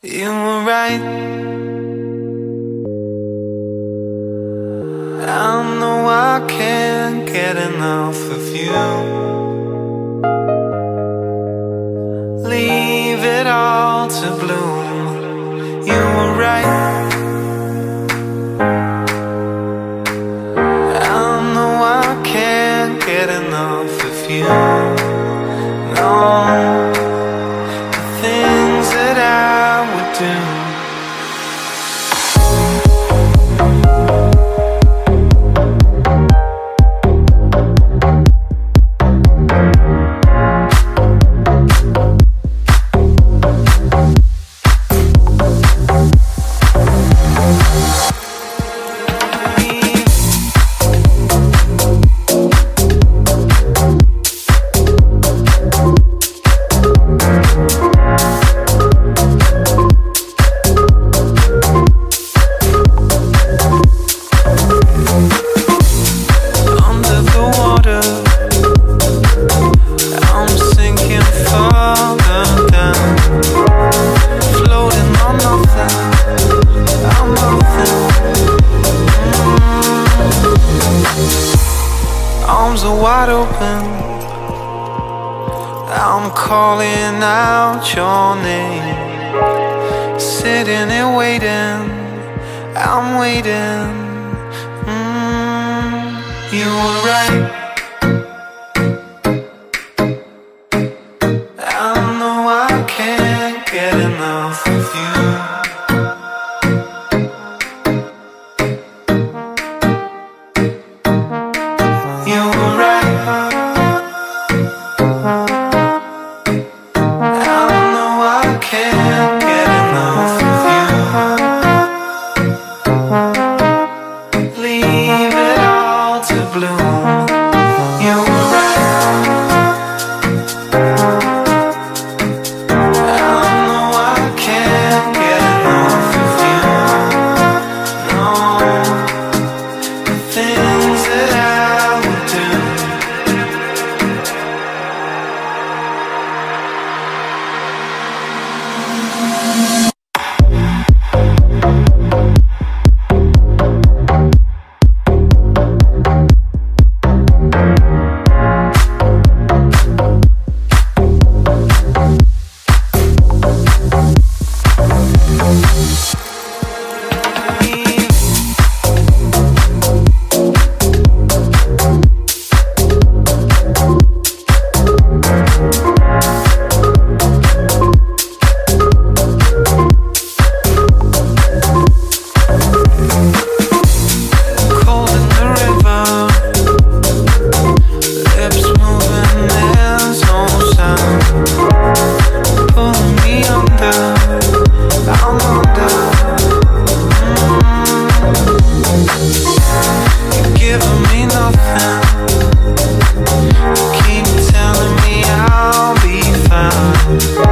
You were right. I know I can't get enough of you. Arms are wide open. I'm calling out your name, sitting and waiting. I'm waiting. Mm, you were right. I know I can't get enough. Thank